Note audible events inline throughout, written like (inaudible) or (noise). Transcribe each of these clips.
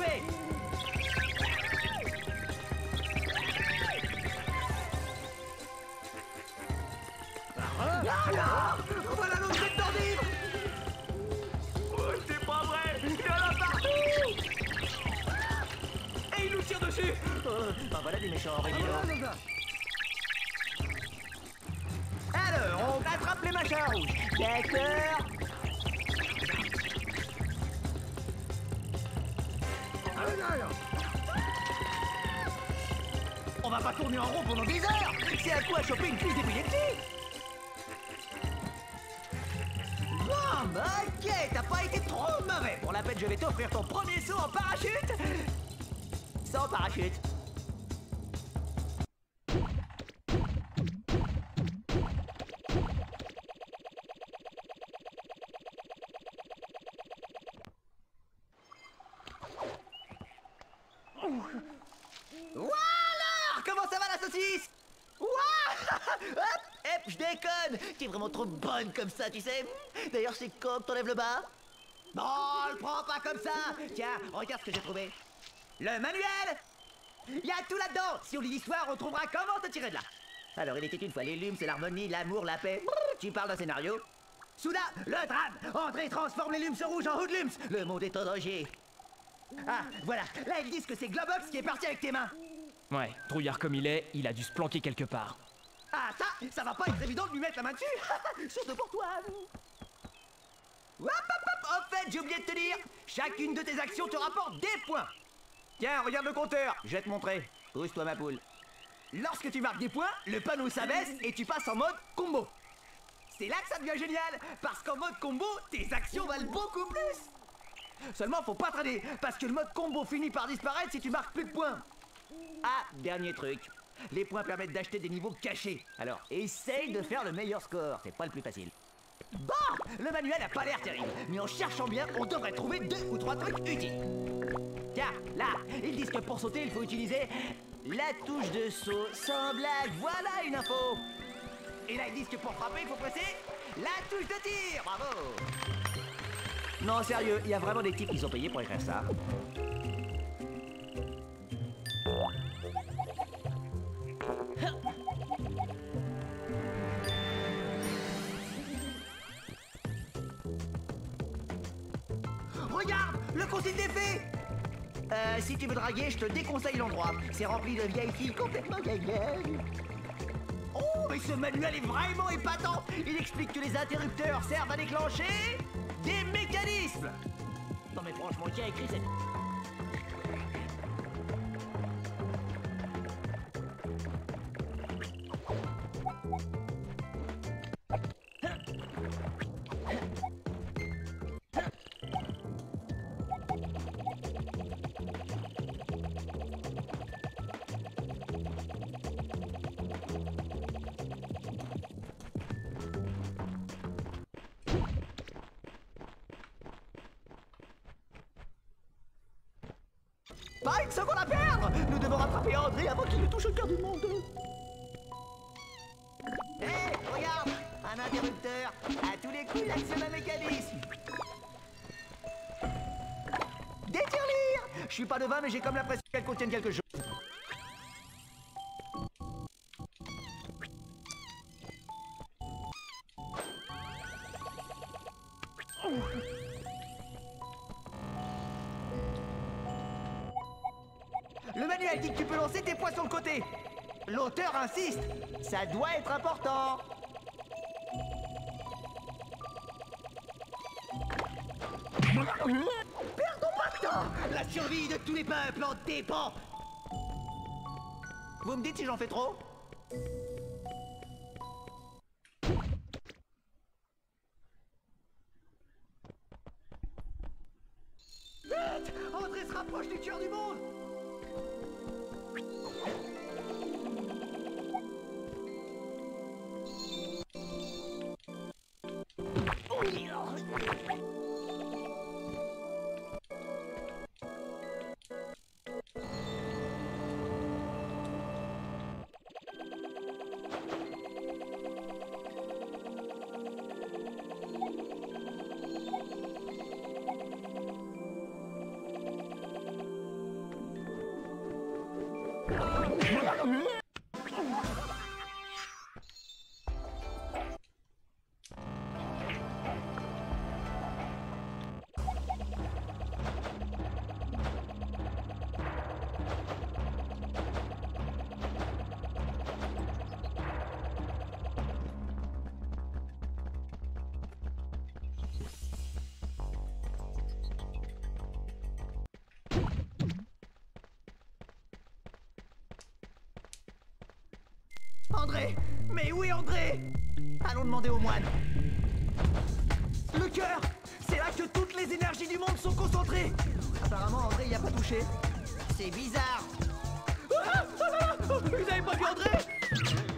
tuer là Voilà l'autre Oh, c'est pas vrai Il y en a partout Et il nous tire dessus oh, voilà des méchants. Alors, on attrape les machins rouges. D'accord On va pas tourner en rond pendant des heures. C'est à choper une cuisse d'épilepsie bah, ok, t'as pas été trop mauvais Pour la peine, je vais t'offrir ton premier saut en parachute. Sans parachute Voilà Comment ça va la saucisse Ouah Hop Hop, je déconne T'es vraiment comme ça, tu sais. D'ailleurs, c'est quand t'enlèves le bas. Bon, le prends pas comme ça. Tiens, regarde ce que j'ai trouvé. Le manuel. Il y a tout là-dedans. Si on lit l'histoire, on trouvera comment te tirer de là. Alors, il était une fois les lumes, c'est l'harmonie, l'amour, la paix. Tu parles d'un scénario. Soudain, le drame. André transforme les lumes rouges en hoodlums. Le monde est en Ah, voilà. Là, ils disent que c'est Globox qui est parti avec tes mains. Ouais, trouillard comme il est, il a dû se planquer quelque part. Ah, ça, ça va pas être évident de lui mettre la main dessus Surtout pour toi Hop, hop, hop En fait, j'ai oublié de te dire Chacune de tes actions te rapporte des points Tiens, regarde le compteur Je vais te montrer. Pousse-toi, ma poule. Lorsque tu marques des points, le panneau s'abaisse et tu passes en mode combo. C'est là que ça devient génial Parce qu'en mode combo, tes actions valent beaucoup plus Seulement, faut pas traîner, parce que le mode combo finit par disparaître si tu marques plus de points. Ah, dernier truc. Les points permettent d'acheter des niveaux cachés. Alors, essaye de faire le meilleur score, c'est pas le plus facile. Bon, le manuel a pas l'air terrible, mais en cherchant bien, on devrait trouver deux ou trois trucs utiles. Tiens, là, ils disent que pour sauter, il faut utiliser la touche de saut sans blague. Voilà une info. Et là, ils disent que pour frapper, il faut presser la touche de tir. Bravo. Non, sérieux, il y a vraiment des types qui sont payés pour écrire ça. Si tu veux draguer, je te déconseille l'endroit. C'est rempli de vieilles filles complètement gailleuses. Oh, mais ce manuel est vraiment épatant Il explique que les interrupteurs servent à déclencher des mécanismes Non mais franchement, qui a écrit cette... j'ai comme l'impression qu'elles contiennent quelque chose. Le manuel dit que tu peux lancer tes points sur le côté. L'auteur insiste. Ça doit être important. Vous me dites si j'en fais trop? Mais où est André Allons demander au moine. Le cœur C'est là que toutes les énergies du monde sont concentrées Apparemment, André y a pas touché. C'est bizarre. Ah, ah, ah, Vous avez pas vu André?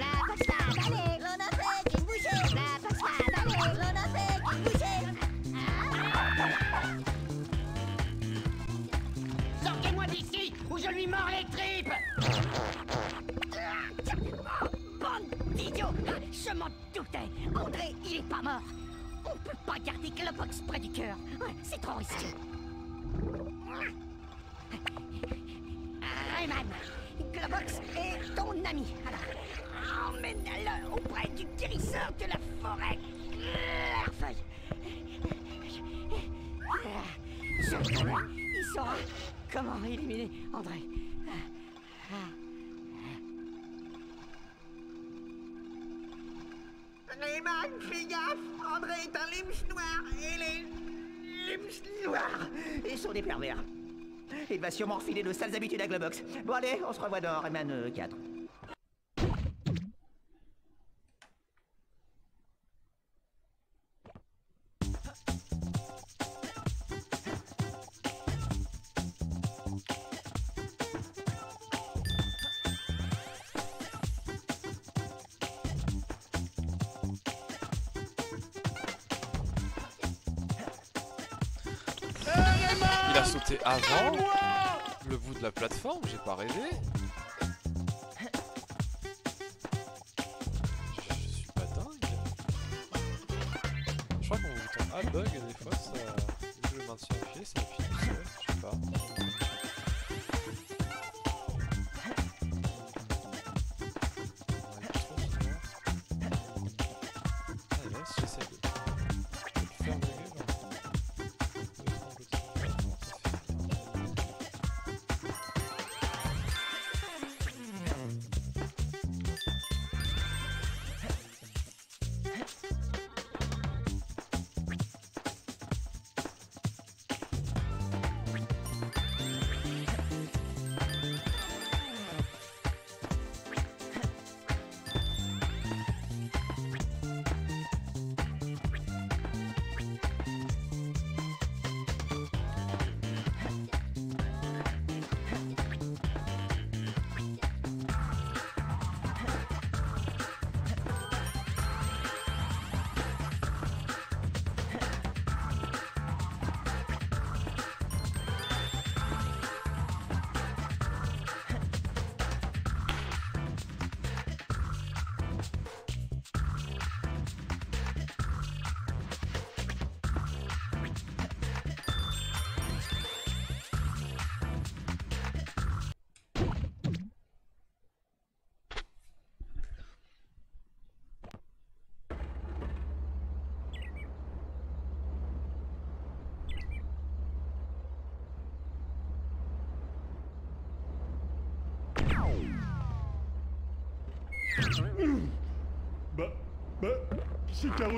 Près du cœur C'est trop risqué Rayman Globox est ton ami Alors, emmène-le auprès du guérisseur de la forêt Clairefeuille Je Il saura comment éliminer André fais gaffe André est un lynx noir et les lynx noirs Ils sont des pervers. Il va sûrement refiler de sales habitudes à Globox. Bon allez, on se revoit dans Rayman euh, 4. Il a sauté avant le bout de la plateforme, j'ai pas rêvé. Je suis pas dingue. Je crois qu'on bouton A bug des fois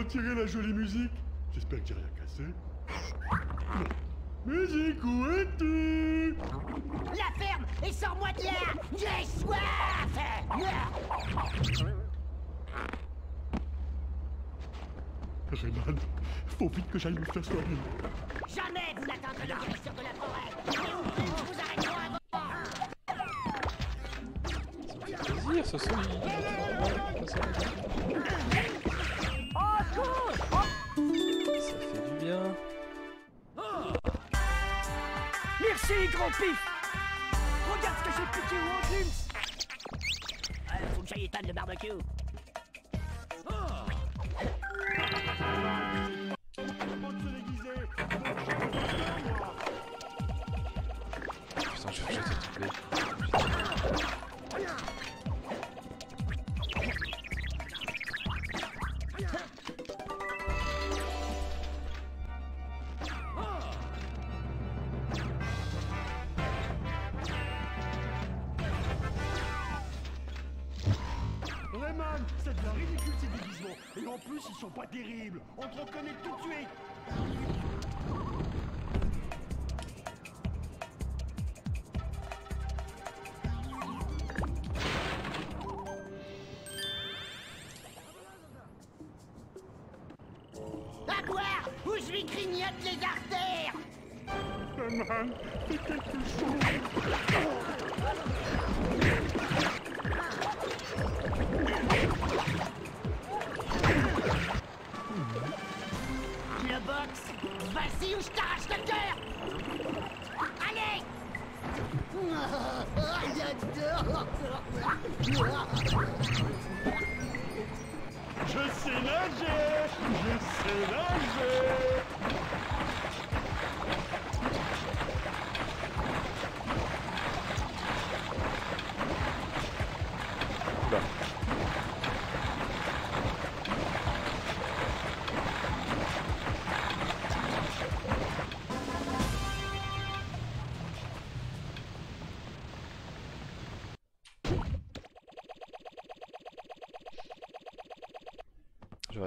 retiré la jolie musique J'espère que j'ai rien cassé. Musique, où es-tu La ferme Et sors-moi de là J'ai soif Rayman, faut vite que j'aille me faire soigner. Jamais vous n'atteindrez le guérisseur de la forêt vous arrêterons avant plaisir, ce son. Merci, grand pif Regarde ce que j'ai piqué au Dreams Euh, Faut que j'aille éteindre le barbecue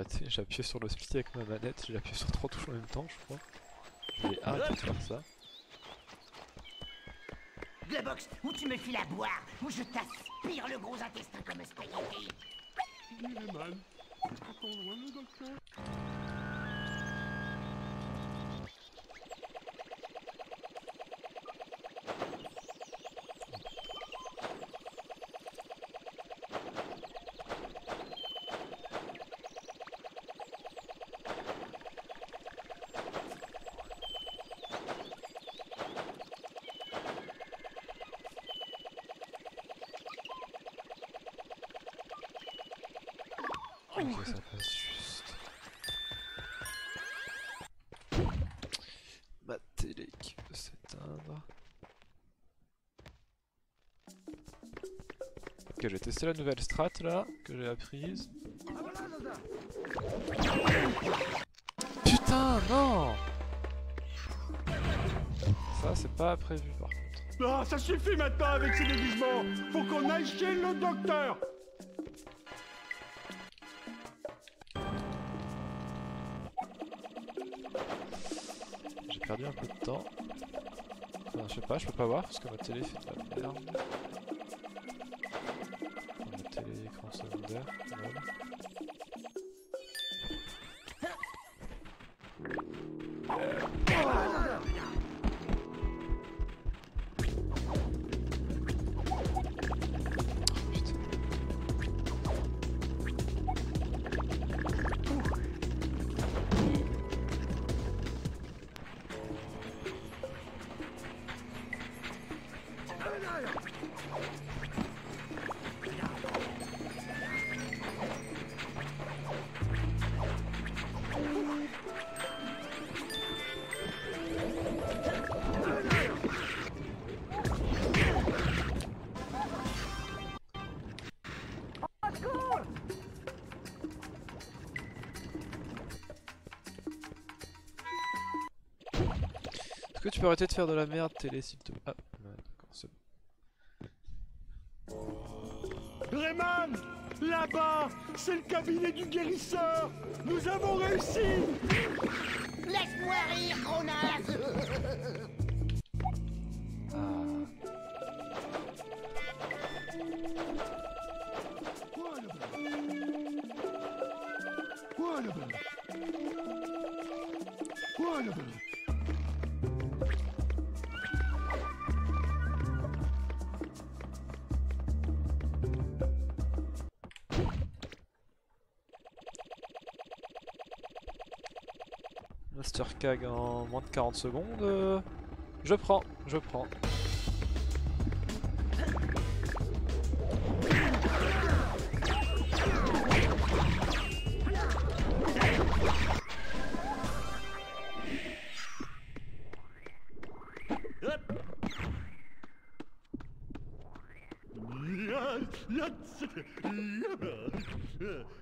Été- J'ai appuyé sur le split avec ma manette, j'ai appuyé sur trois touches en même temps, je crois. Je vais arrêter de faire ça. Globox, ou tu me files à boire, ou je t'aspire le gros intestin comme un spaghetti Dis Rayman, c'est Ok, ça passe juste. Ma télé qui veut s'éteindre. Ok, je vais tester la nouvelle strat là, que j'ai apprise. Putain, non Ça, c'est pas prévu par contre. Ah, ça suffit maintenant avec ces déguisements Faut qu'on aille chez le docteur un peu de temps. Je sais pas, je peux pas voir parce que ma télé fait de la merde. Tu peux arrêter de faire de la merde télé s'il te plaît. Ah, ouais, d'accord, c'est bon. Rayman Là-bas C'est le cabinet du guérisseur. Nous avons réussi. Laisse-moi rire, gros En moins de 40 secondes. euh, Je prends, je prends.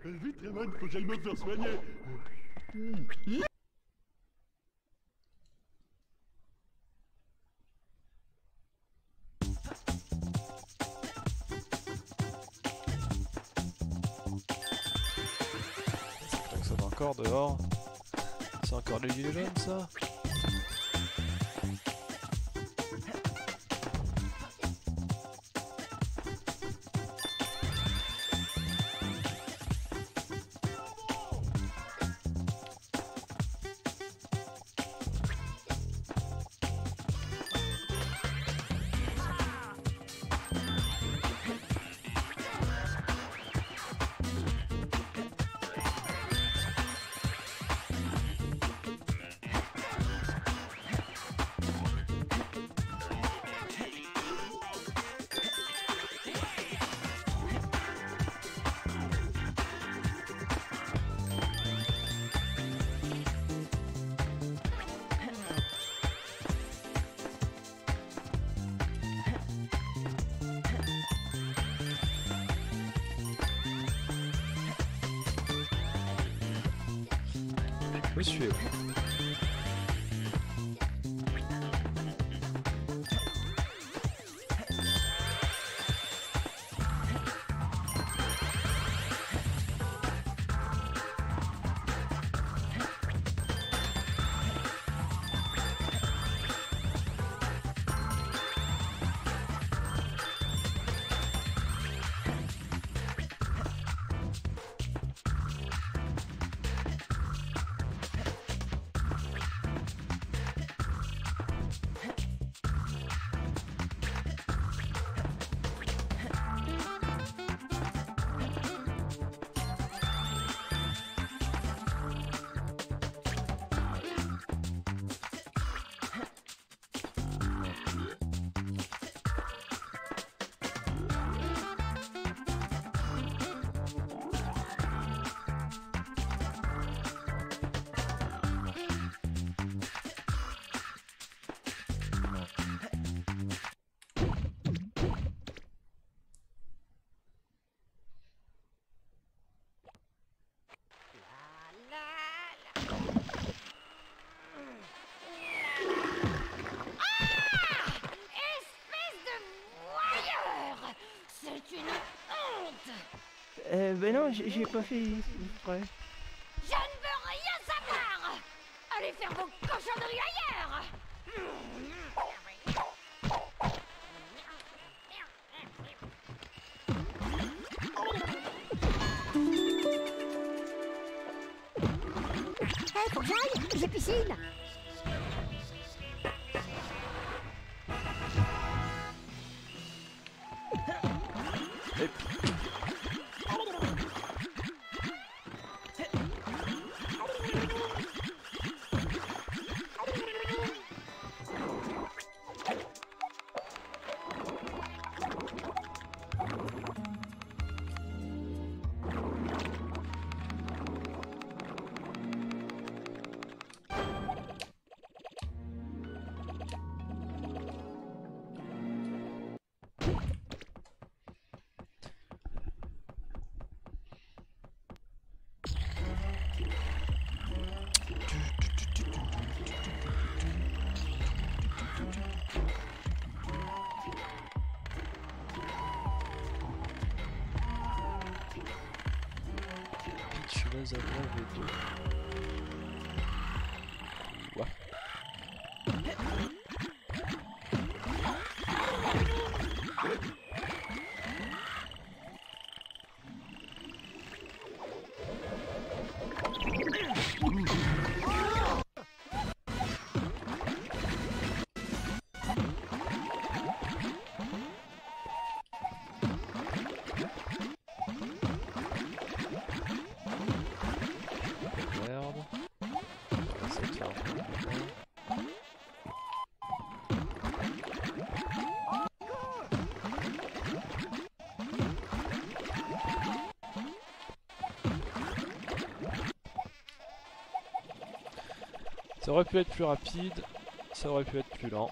Vite Rayman, faut que j'aille me faire soigner les monsieur. Euh, ben non, j'ai pas fait exprès. Je ne veux rien savoir Allez faire vos cochonneries ça aurait pu être plus rapide, ça aurait pu être plus lent.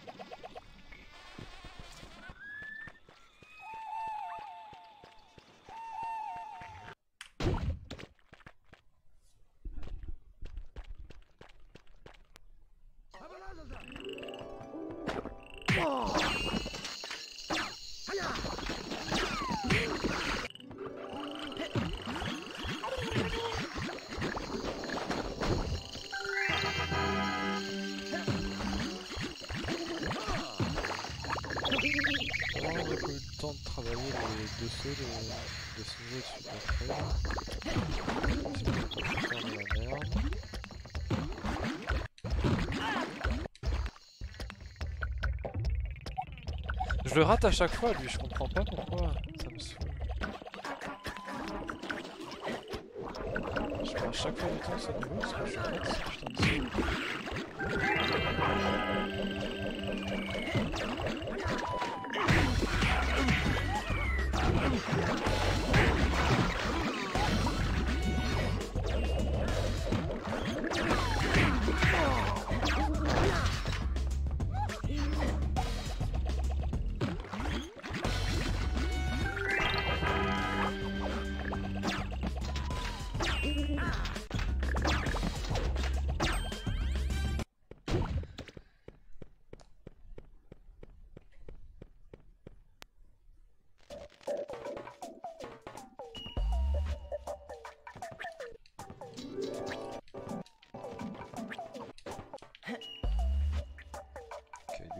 Je le rate à chaque fois lui, je comprends pas pourquoi, ça me saoule. Je perds à chaque fois du temps ce niveau parce de saut.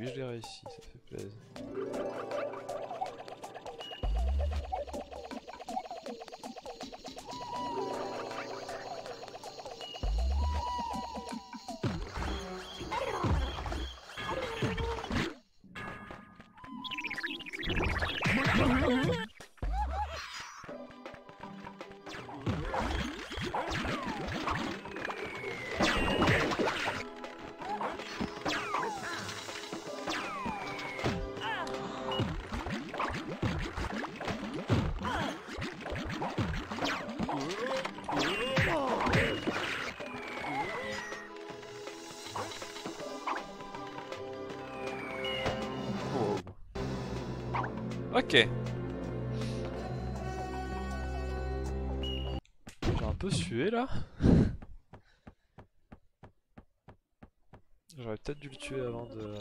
Ok, lui je l'ai réussi, ça fait plaisir. Là. J'aurais peut-être dû le tuer avant de...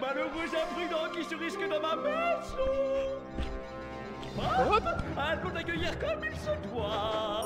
Malheureux imprudent qui se risque dans ma maison Hop Allons l'accueillir comme il se doit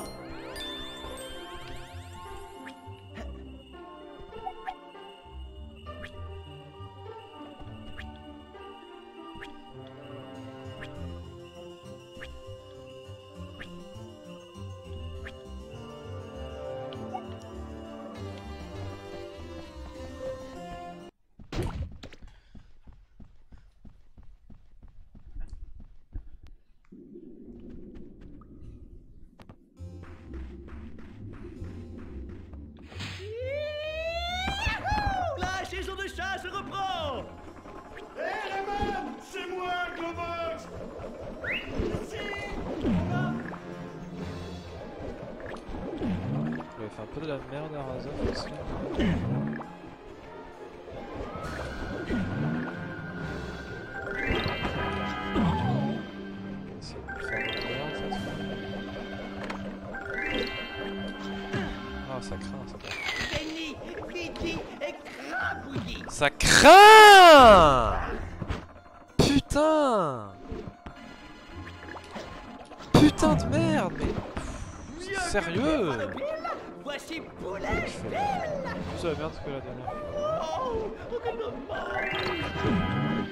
merde que la dernière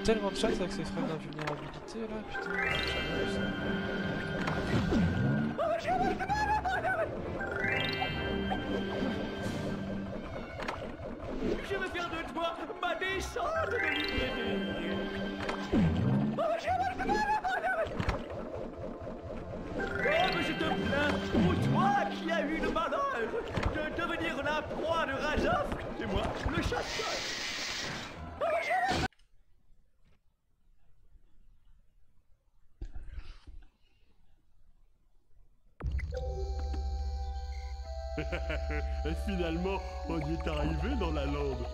Tellement de chance avec ces frais d'invulnérabilité là, putain. Je veux faire de toi ma descente de devenir la proie de Razov, c'est moi, le chasseur Et finalement, on y est arrivé dans la lande.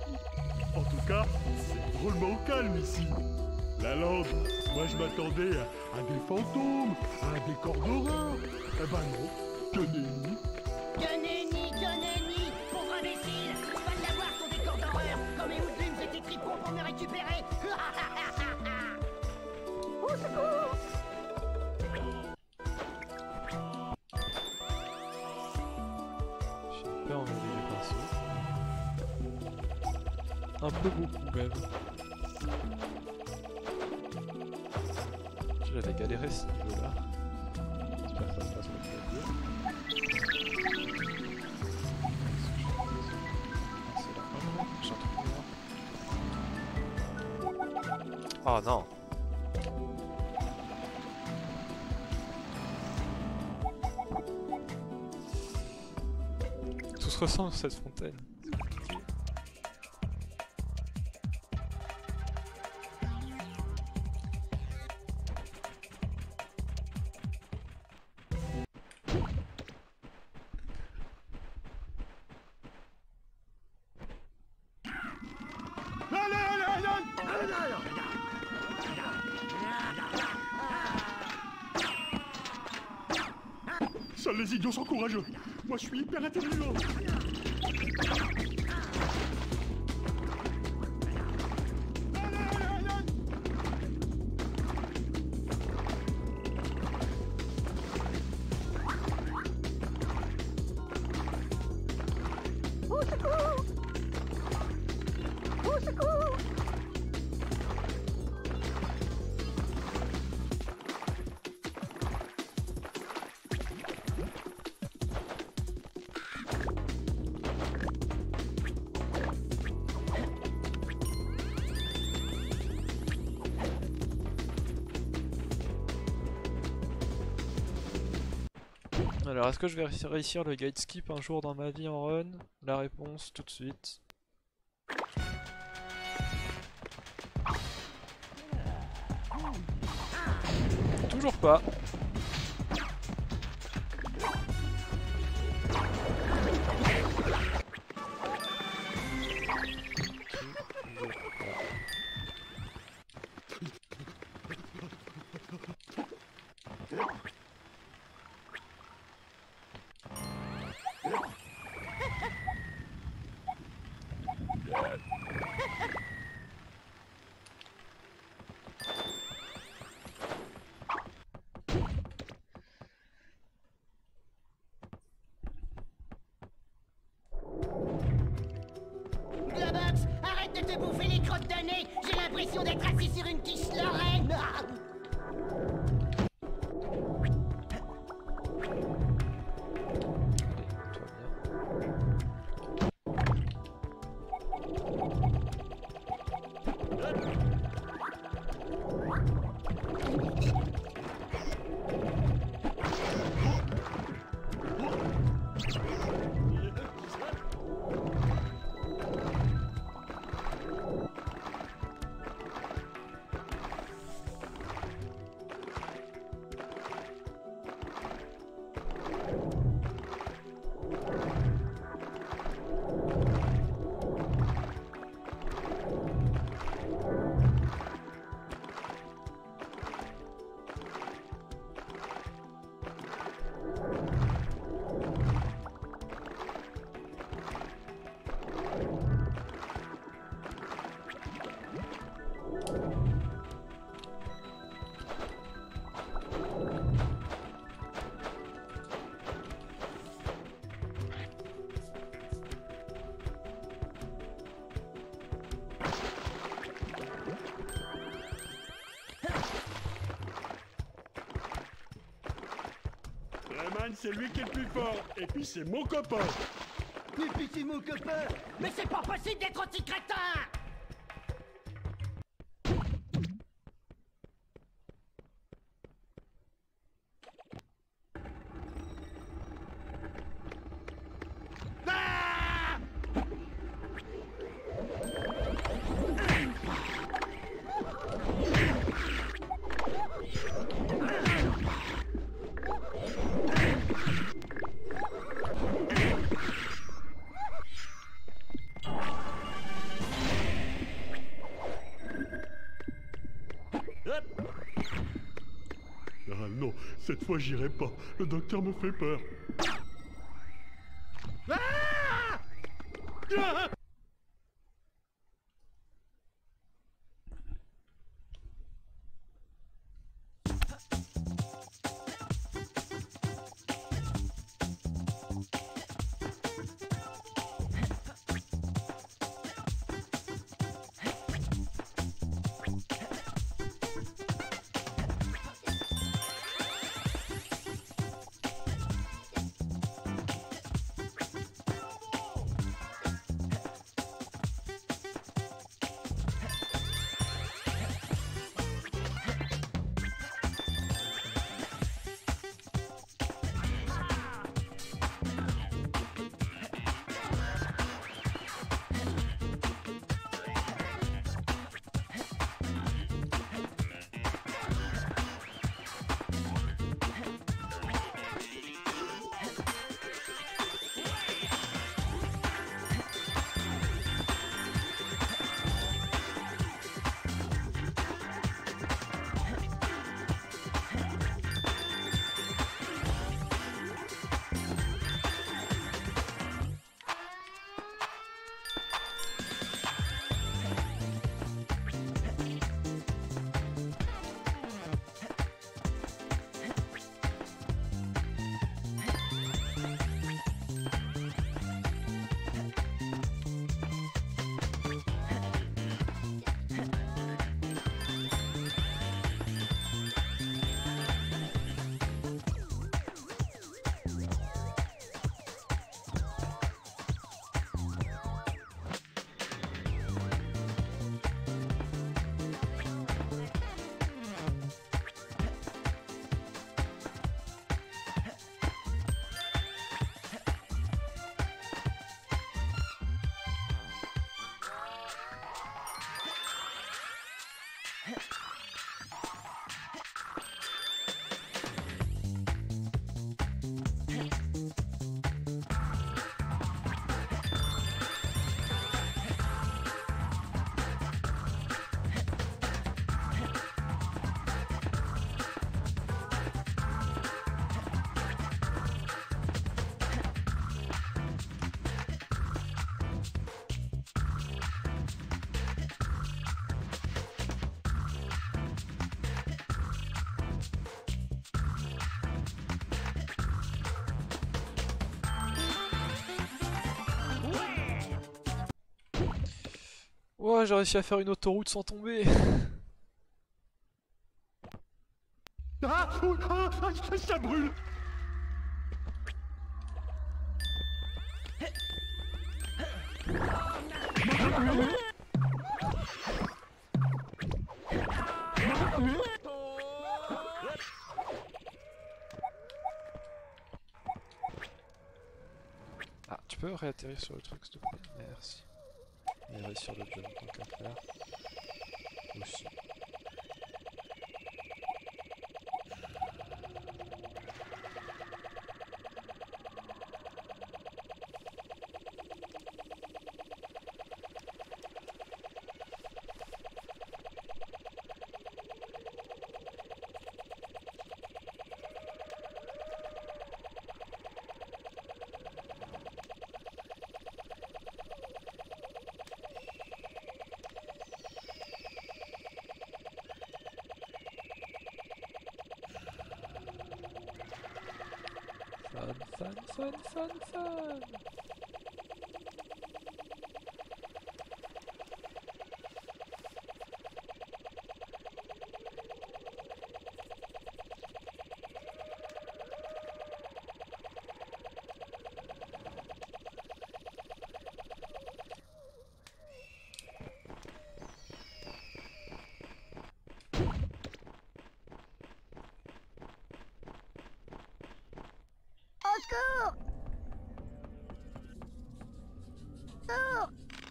En tout cas, c'est drôlement calme ici. La lande, moi je m'attendais à, à des fantômes, à un décor d'horreur. Eh ben non, que nenni. Que nenni, que nenni peu beaucoup même. j'avais galéré ce niveau-là. J'espère que ça se passe pas trop bien. C'est la fin, j'ai un truc noir. Oh non Tout se ressemble cette fontaine. Moi, je suis Alors, est-ce que je vais réussir le guide skip un jour dans ma vie en run? La réponse tout de suite. Toujours pas. C'est lui qui est le plus fort. Et puis, c'est mon copain. Et puis c'est mon copain Mais c'est pas possible d'être aussi cette fois, j'irai pas. Le docteur me fait peur. Ouais, j'ai réussi à faire une autoroute sans tomber. Ah, ah, ah, ça brûle Ah, tu peux réatterrir sur le truc s'il te plaît? Merci. Sur le jump tant qu'à faire. Aussi. Oh.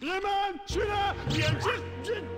Secours Secours Rayman, je suis là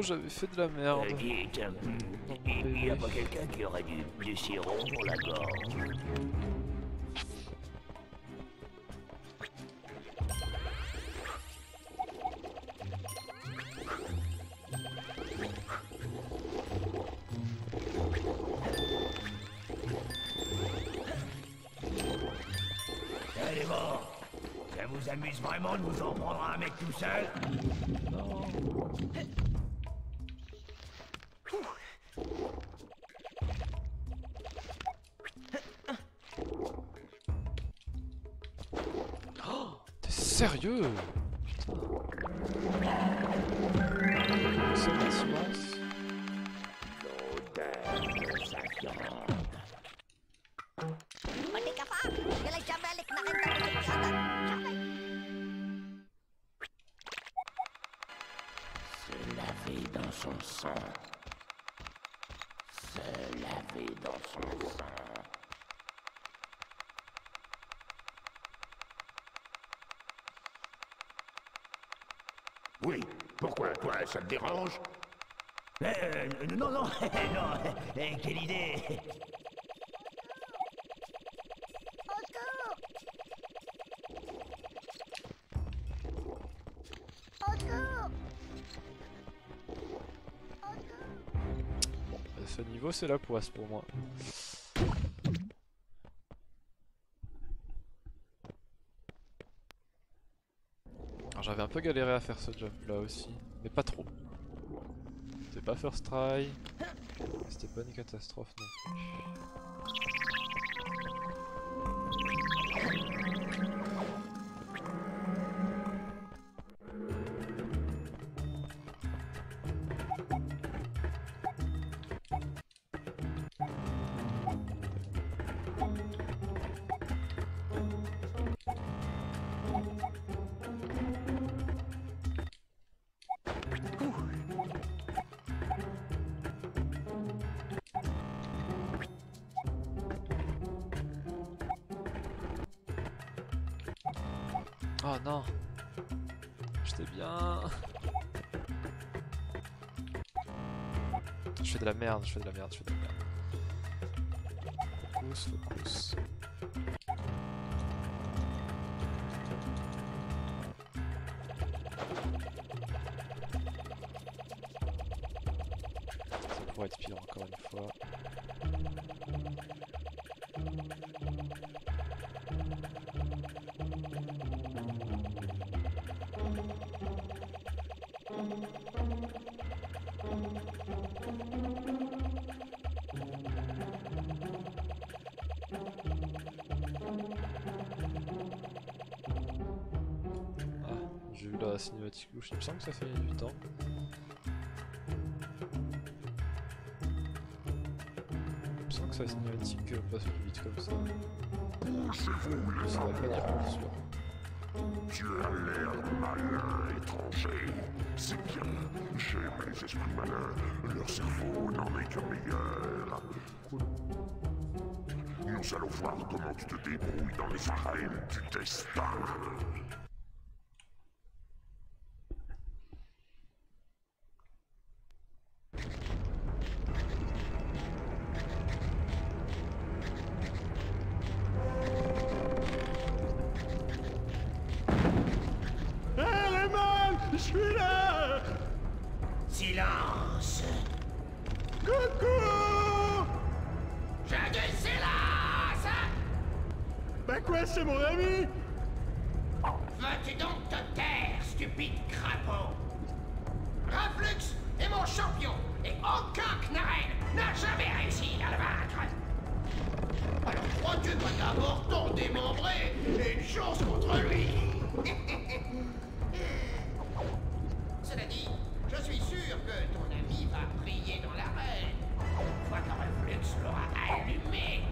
j'avais fait de la merde. Euh, mon il y a pas quelqu'un qui aurait du sirop pour la gorge Elle est. Ça vous amuse vraiment de vous en prendre un mec tout seul? T'es ça te dérange euh, Non, non, (laughs) non, eh, quelle idée Ce niveau, c'est la poisse pour moi. J'avais un peu galéré à faire ce jump là aussi, mais pas trop. C'était pas first try. C'était pas une catastrophe non plus. Merde, je fais de la merde, je fais de la merde. La cinématique louche, il me semble que ça fait du temps. Il me semble que sa cinématique euh, passe plus vite comme ça. Dire plus sûr. Tu as l'air malin, étranger. C'est bien. J'aime les esprits malins. Leur cerveau n'en est que meilleur. Nous allons voir comment tu te débrouilles dans les arènes du destin. Quoi, c'est mon ami. Veux-tu donc te taire, stupide crapaud? Reflux est mon champion, et aucun Knarren n'a jamais réussi à le vaincre. Alors crois-tu que d'abord ton démembré est une chance contre lui? (laughs) Cela dit, je suis sûr que ton ami va briller dans l'arène, une fois que Reflux l'aura allumé.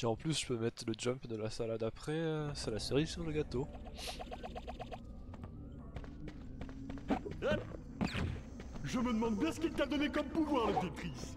Si en plus je peux mettre le jump de la salade après, euh, c'est la cerise sur le gâteau. Je me demande bien ce qu'il t'a donné comme pouvoir, le Tetris.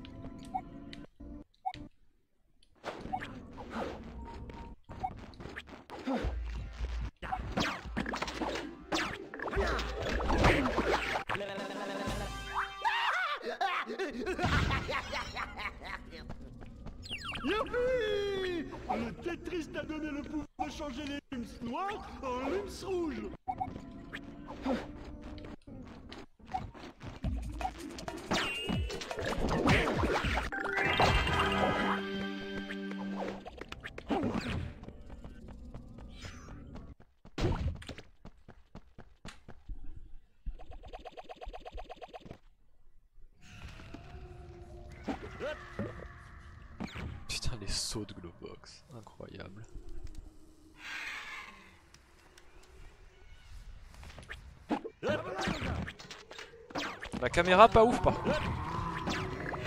Caméra pas ouf par contre.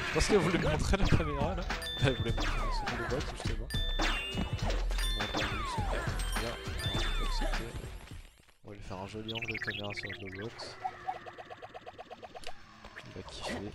Je pense qu'elle voulait me montrer la caméra là. Elle voulait me montrer ce Glowbox justement. On va lui faire un joli angle de caméra sur le Glowbox. Il va kiffer.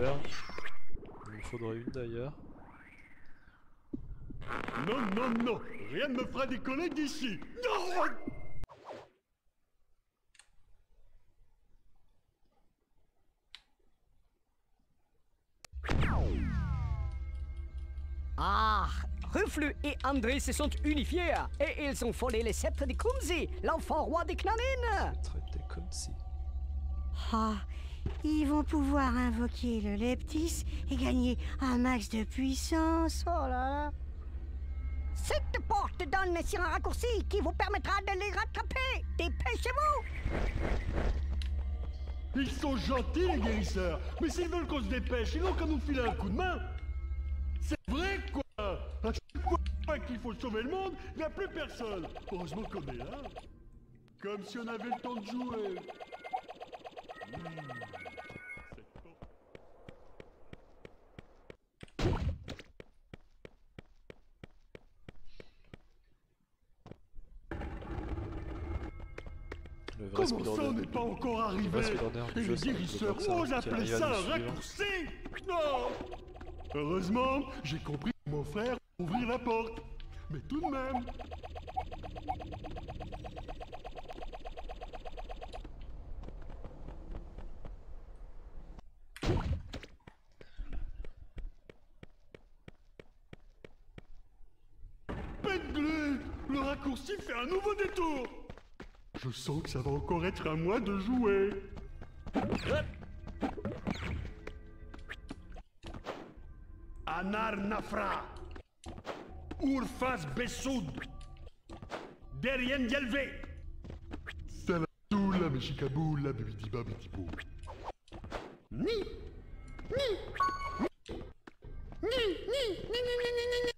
Il me faudrait une d'ailleurs. Non, non, non. Rien ne me fera décoller d'ici. Non. Ah, Ruflu et André se sont unifiés et ils ont volé les sceptres de Kunzi, l'enfant roi des Knanines. Ah, ils vont pouvoir invoquer le Leptis et gagner un max de puissance. Oh. Cette porte donne sur un raccourci qui vous permettra de les rattraper. Dépêchez-vous. Ils sont gentils les guérisseurs Mais s'ils veulent qu'on se dépêche, ils n'ont qu'à nous filer un coup de main C'est vrai quoi À chaque fois qu'il faut sauver le monde, il n'y a plus personne Heureusement qu'on est là Comme si on avait le temps de jouer Le vrai Comment ça, on n'est pas encore arrivé Et jeu, hein, osent qui appeler ça un raccourci. Non. Heureusement, j'ai compris que mon frère ouvrir la porte. Mais tout de même, Penglade Le raccourci fait un nouveau détour. Je sens que ça va encore être à moi de jouer. Anar Nafra Urfas Bessoud. Derien Yelvé. Salatoula Meshikaboula Bibidiba Bidibou Ni. Ni. Ni Ni Ni Ni Ni Ni Ni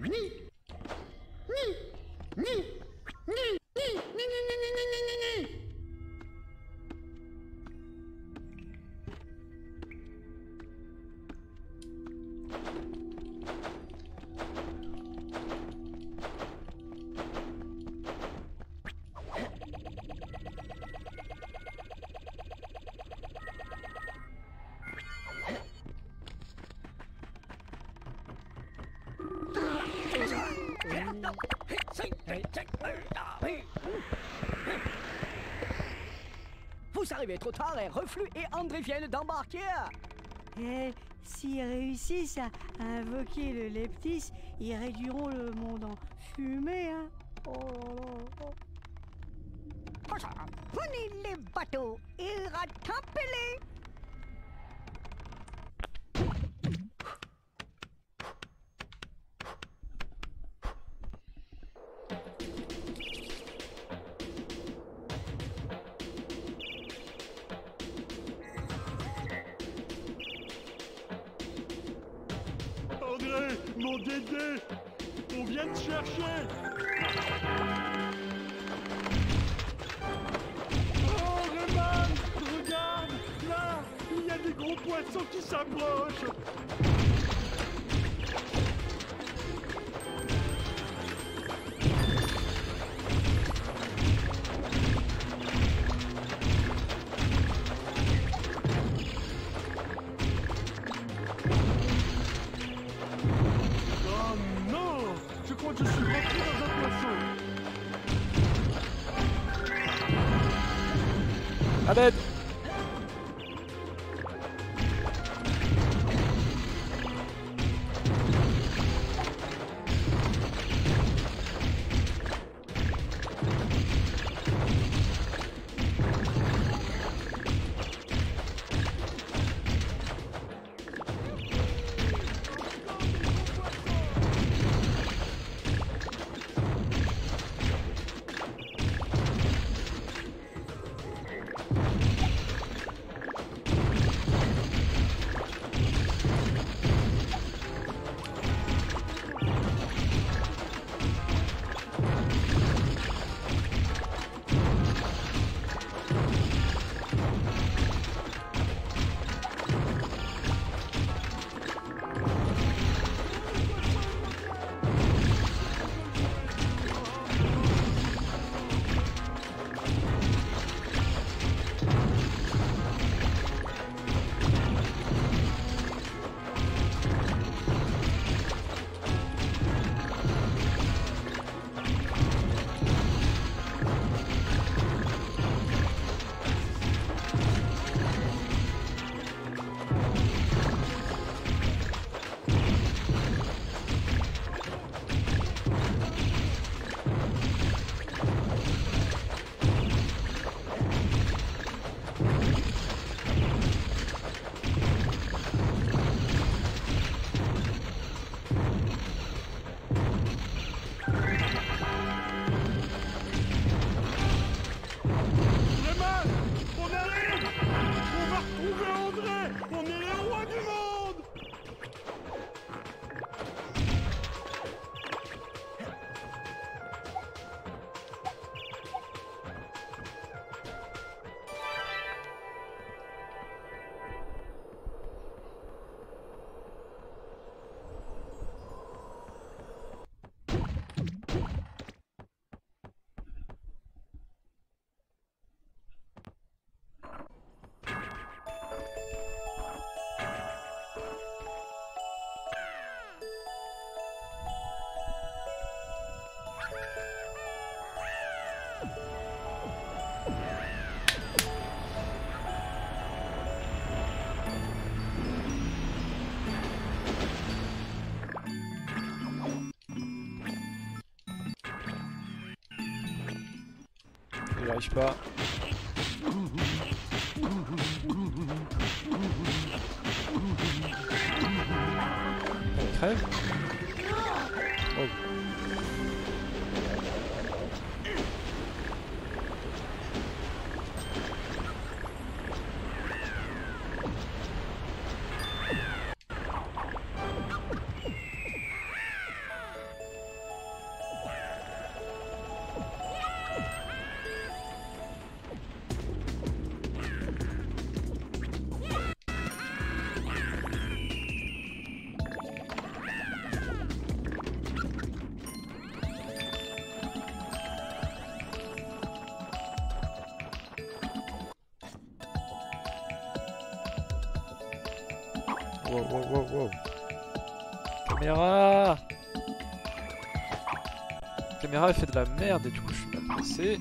Ni. Ni Ni Ni Ni Ni Ni Ni Ni Ni Ni Ni Vous arrivez trop tard, et reflux et André viennent d'embarquer. Eh, s'ils réussissent à, invoquer le leptis, ils réduiront le monde en fumée, hein. Oh, oh, les bateaux et rattrapez-les. Arrive pas. Crève? Wow, wow, wow, wow. Caméra Caméra elle fait de la merde et du coup je suis mal placé.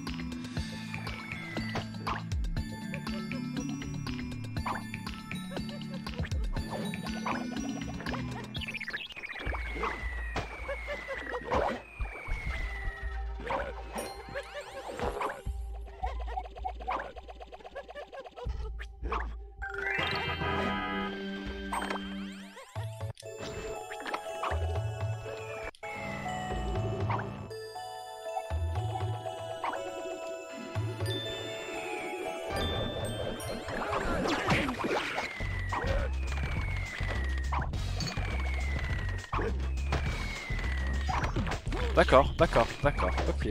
D'accord, d'accord, d'accord, ok.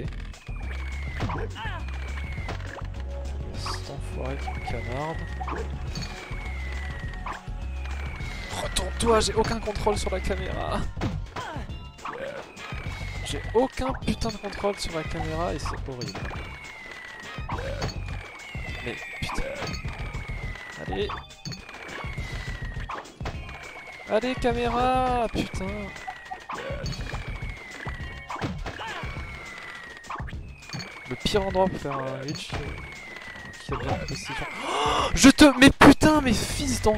Cet enfoiré qui me canarde. Retourne-toi, j'ai aucun contrôle sur la caméra. J'ai aucun putain de contrôle sur la caméra et c'est horrible. Mais putain. Allez. Allez caméra Putain euh. Oh, je te... Mais putain, mais fils d'en...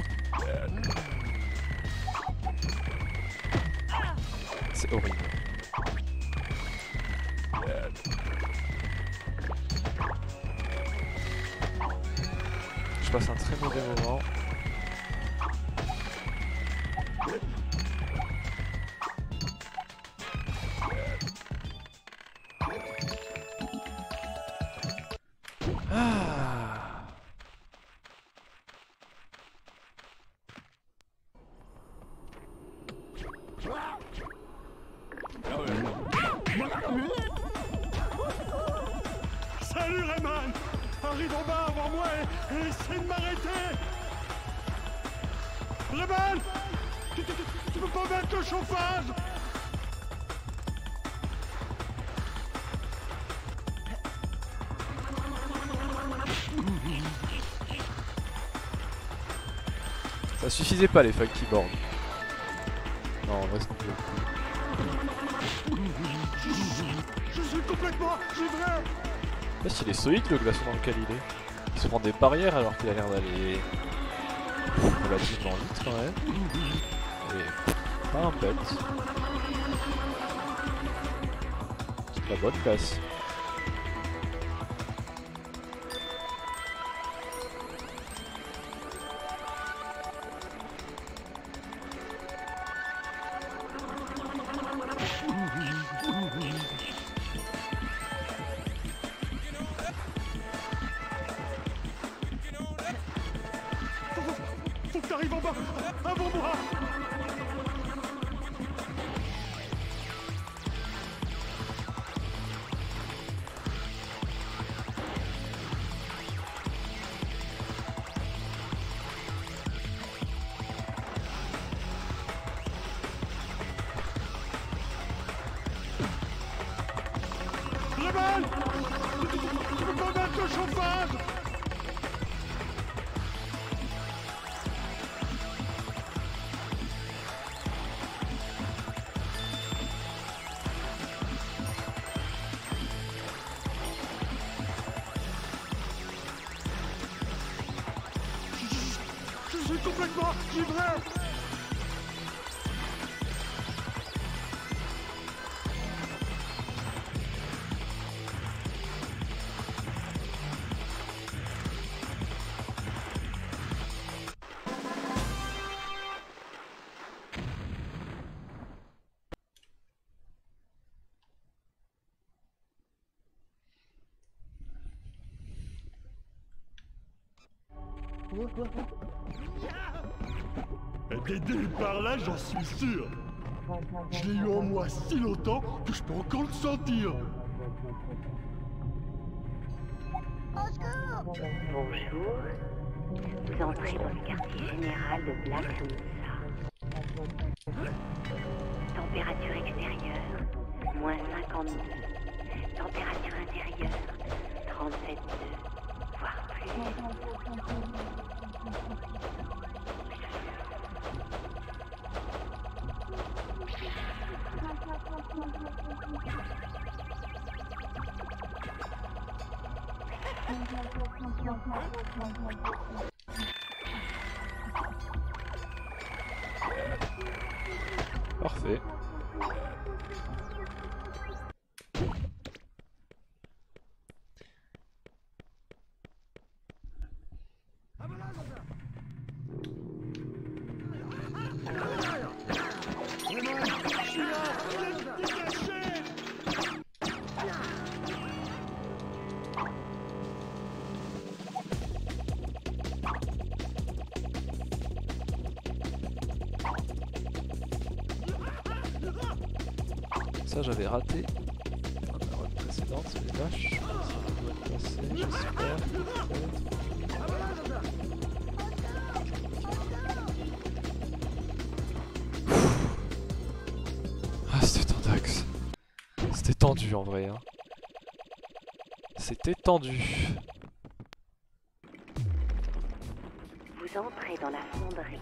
Ça suffisait pas les fuck keyboard. Non, en vrai, c'est un peu- Je suis complètement givré Là, s'il est solide le glaçon dans lequel il est. Il se prend des barrières alors qu'il a l'air d'aller relativement vite quand même. Et pas un pet. C'est la bonne place. D'aider par là, j'en suis sûr. Je l'ai eu en moi si longtemps que je peux encore le sentir. Bonjour. Vous entrez dans le quartier général de Black Parfait. J'avais raté. La précédente, c'est les. Ah c'était tendax. C'était tendu en vrai. Hein. C'était tendu. Vous entrez dans la fonderie,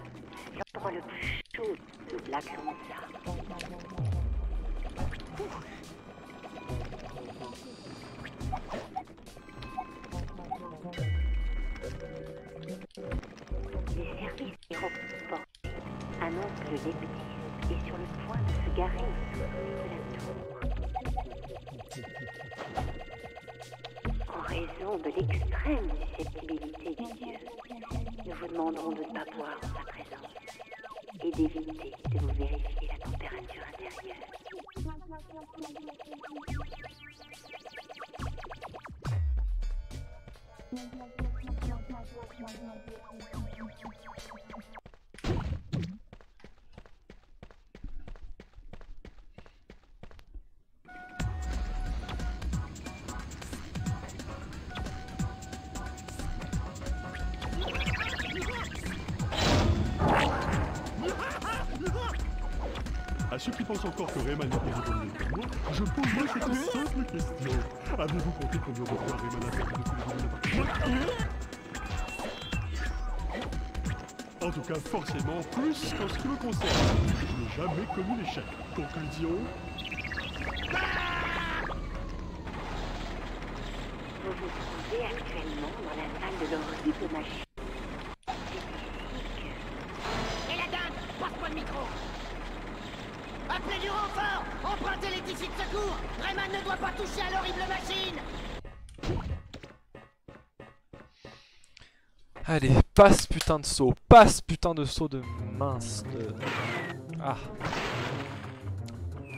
Qui pensent encore que Rayman est résolu comme moi, je poserai cette simple question. Avez-vous compté combien de fois Rayman a perdu depuis le partie En tout cas, forcément, plus qu'en ce qui me concerne. Je n'ai jamais connu l'échec. Conclusion Vous vous trouvez actuellement dans la salle de l'horrible machine. Toucher à l'horrible machine Allez, passe putain de saut, passe putain de saut de mince de... Ah.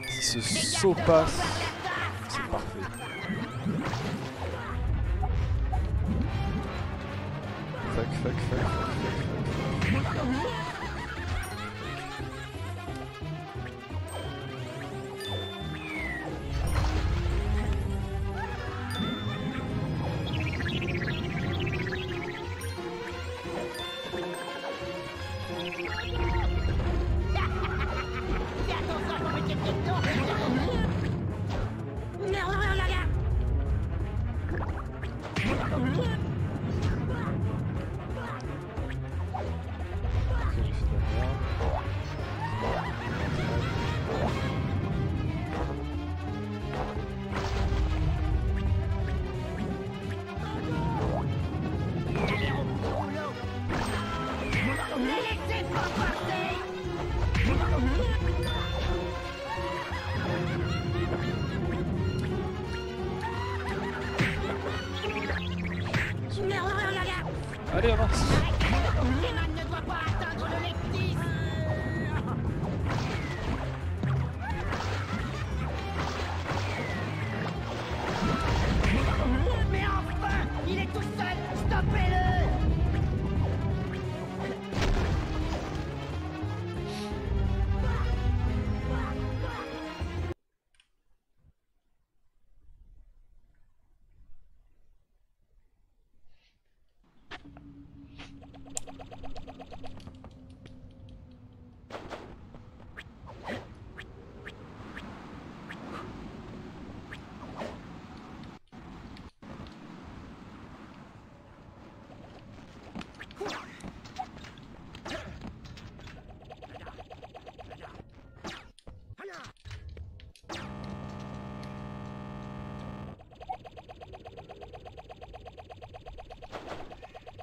Si ce saut passe, c'est parfait. Fuck, fuck, fuck, fuck, fuck, fuck.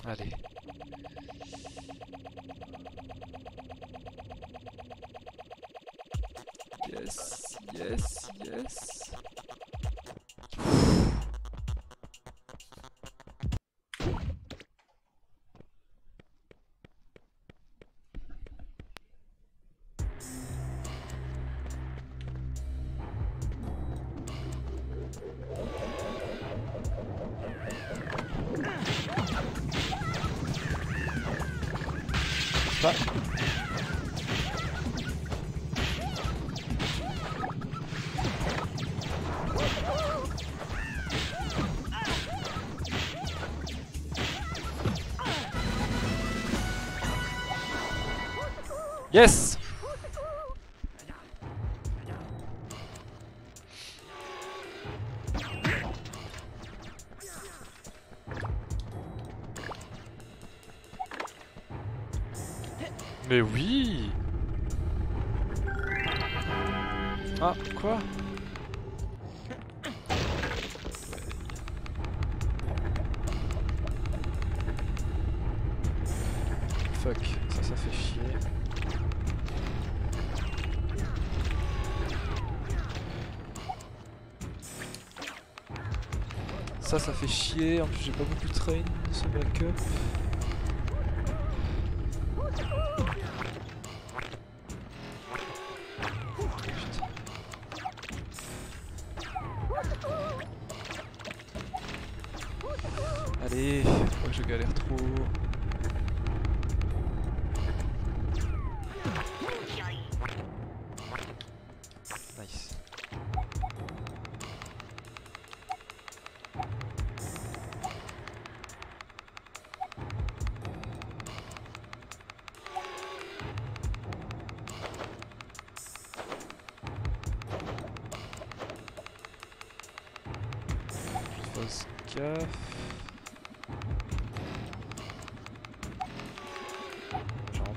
Allez. Ça, fait chier. En plus, j'ai pas beaucoup de train ce backup.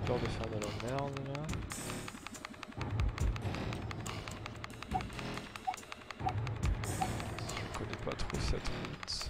Peur de faire de la merde là. Je connais pas trop cette route.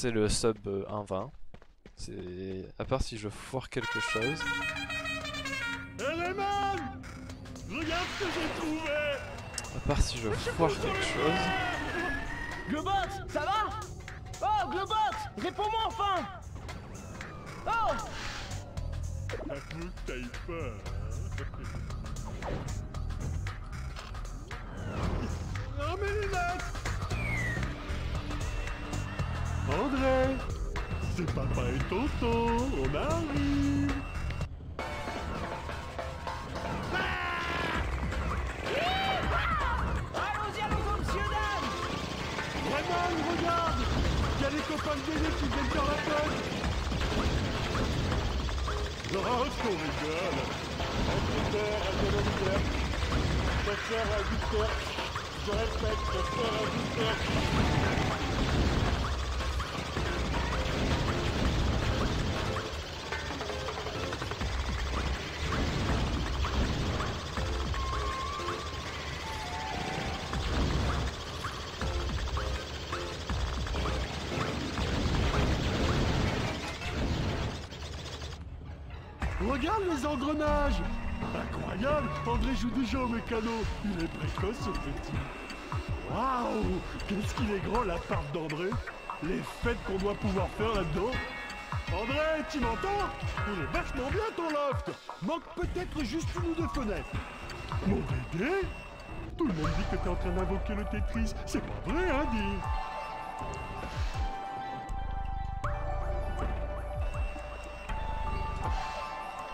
C'est le sub euh, 1.20. C'est. À part si je foire quelque chose. Regarde ce que j'ai trouvé À part si je foire quelque chose. Globox, ça va? Oh, Globox, réponds-moi enfin Oh que t'ailles. On arrive Allons-y, allons-y, monsieur Dan Vraiment, regarde. Il y a les copains de qui viennent faire la fête. Oh, qu'on rigole Entre terre à Colombia, ta sœur à Victor, je répète, ta sœur à Victor. Regarde engrenages. Incroyable André joue déjà au mécano. Il est précoce ce petit. Waouh Qu'est-ce qu'il est grand l'appart d'André. Les fêtes qu'on doit pouvoir faire là-dedans. André, tu m'entends? Il est vachement bien ton loft. Manque peut-être juste une ou deux fenêtres. Mon Dédé? Tout le monde dit que t'es en train d'invoquer le Tetris. C'est pas vrai, hein, dis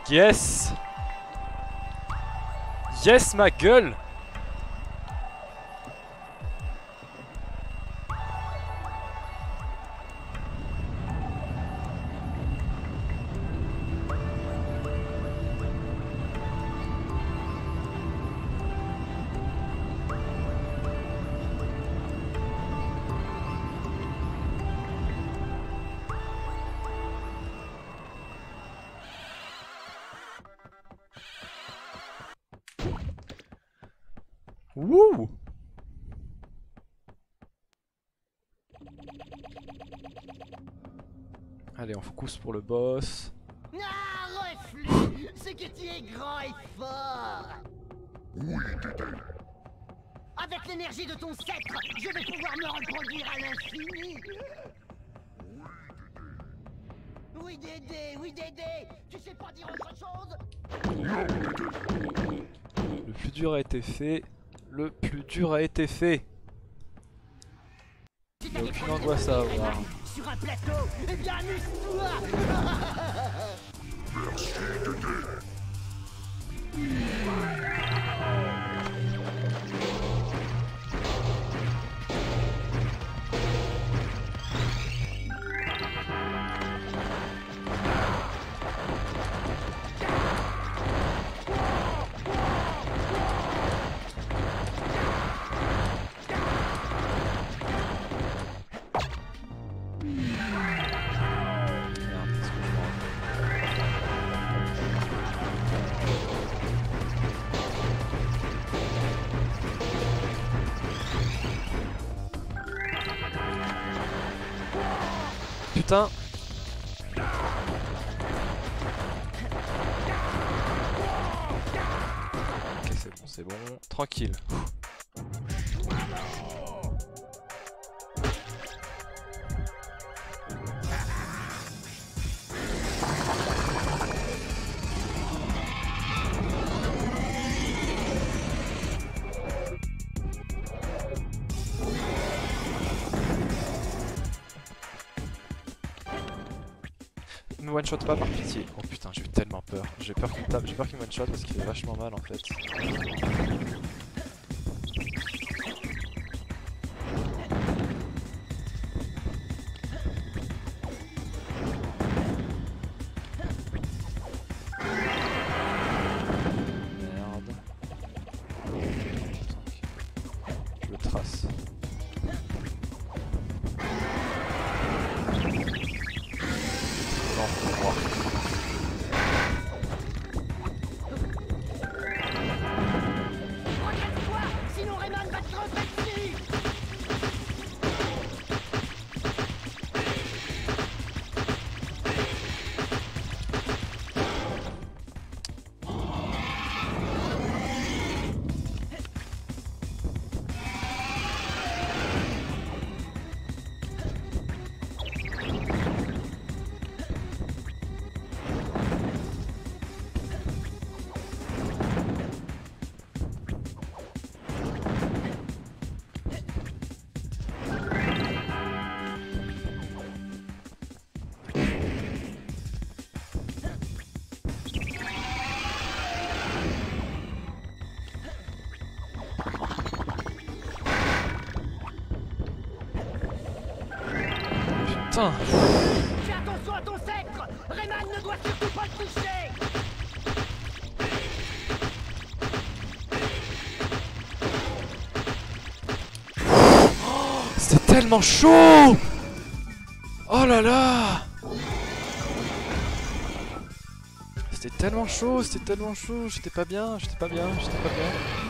Yes. Yes ma gueule Pour le boss. Ah, reflux C'est que tu es grand et fort Oui, Dédé. Avec l'énergie de ton sceptre, je vais pouvoir me reproduire à l'infini Oui, Dédé, oui, Dédé Tu sais pas dire autre chose? Le plus dur a été fait. Le plus dur a été fait. Il n'y a aucune angoisse à avoir. Sur un plateau, eh bien amuse-toi Merci, Dédé. (laughs) Tranquille. Me one shot pas par pitié. Oh putain, j'ai tellement peur. J'ai peur qu'il tape, j'ai peur qu'il me one shot parce qu'il fait vachement mal en fait. Tellement chaud. Oh là là. C'était tellement chaud, c'était tellement chaud, j'étais pas bien, j'étais pas bien, j'étais pas bien.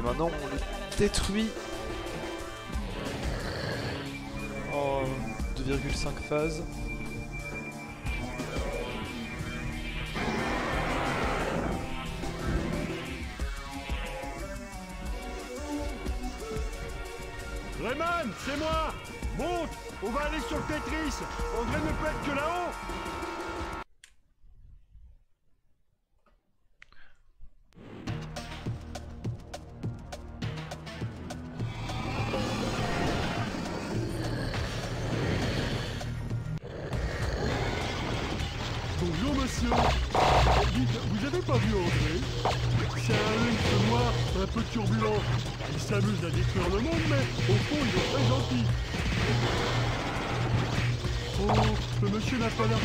Allez, maintenant on le détruit. En 2,5 phases. Rayman, c'est moi. Monte. On va aller sur le Tetris. André ne peut être que là-haut Il s'amuse à détruire le monde, mais au fond il est très gentil. Oh, le monsieur n'a pas l'air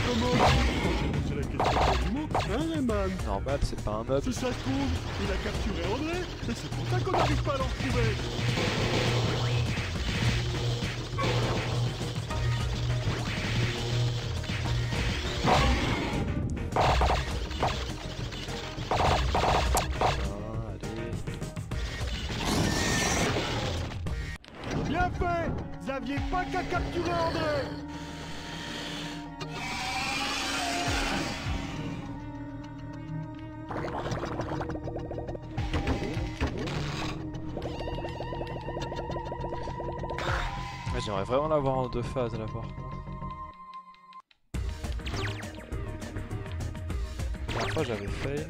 j'ai posé la question du mot, hein Rayman Normal, c'est pas un meuble. Si ça se trouve, il a capturé André, et c'est pour ça qu'on n'arrive pas à l'en retrouver. Vraiment l'avoir en deux phases là par contre. La dernière fois j'avais fail.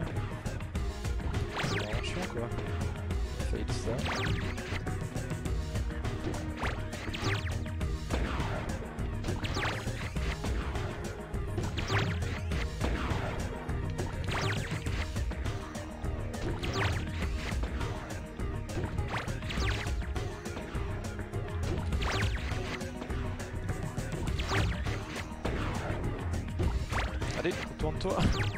Retourne-toi.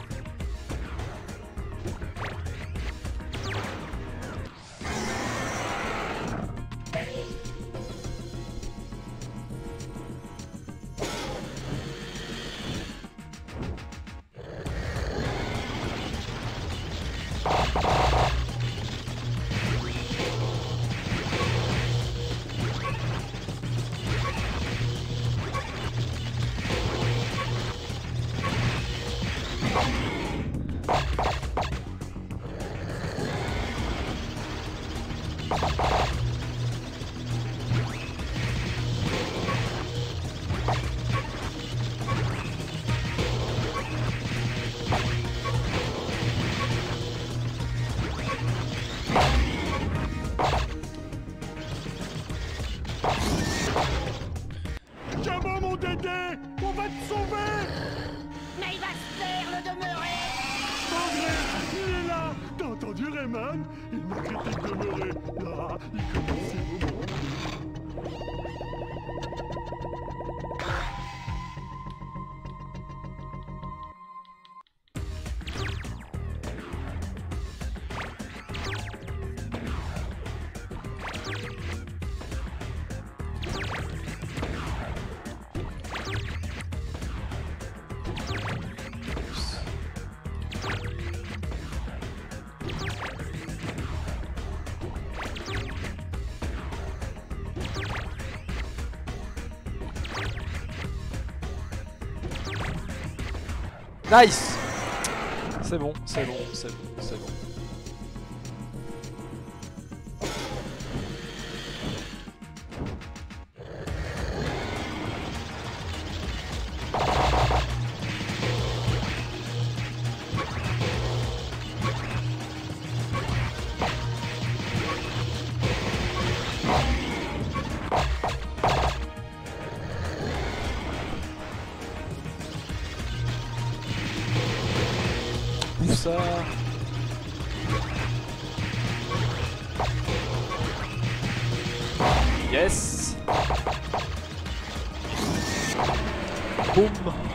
Nice. C'est bon, c'est bon, c'est bon, Où ça Yes. Boum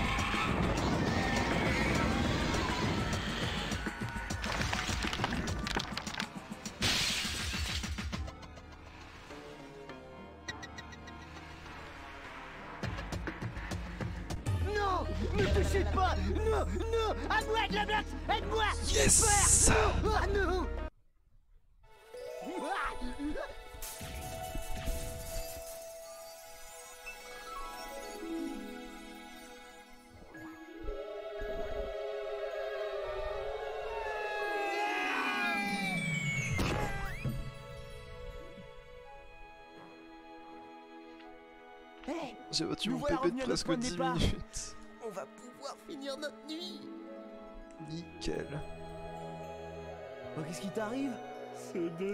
J'ai battu Nous mon voilà bébé de presque point de 10 départ. minutes. On va pouvoir finir notre nuit. Nickel. Oh, Qu'est-ce qui t'arrive?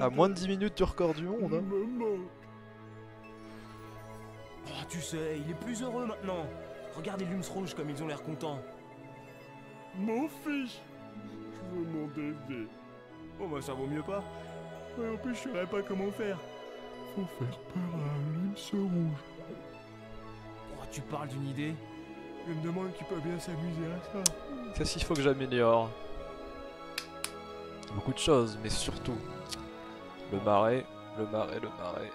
À moins de 10 minutes du record du monde. Hein. Oh, tu sais, il est plus heureux maintenant. Regarde les lumes rouges comme ils ont l'air contents. M'en fiche. Je veux mon bébé. Oh, bah ça vaut mieux pas. En plus, je saurais pas comment faire. Faut faire peur à un rouge. Tu parles d'une idée Je me demande qui peut bien s'amuser à ça. Qu'est-ce qu'il faut que j'améliore Beaucoup de choses, mais surtout le marais, le marais, le marais.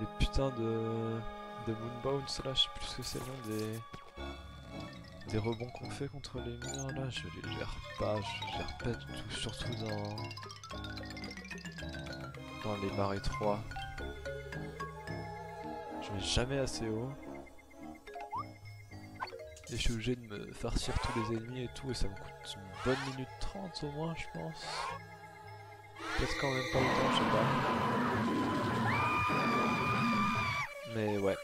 Les putains de, de moonbounce là, je sais plus ce que c'est le nom des des rebonds qu'on fait contre les murs là, je les gère pas, je gère pas du tout, surtout dans dans les marais 3. Je vais jamais assez haut. Et je suis obligé de me farcir tous les ennemis et tout, et ça me coûte une bonne minute 30 au moins, je pense. Peut-être quand même pas autant, je sais pas. Mais ouais.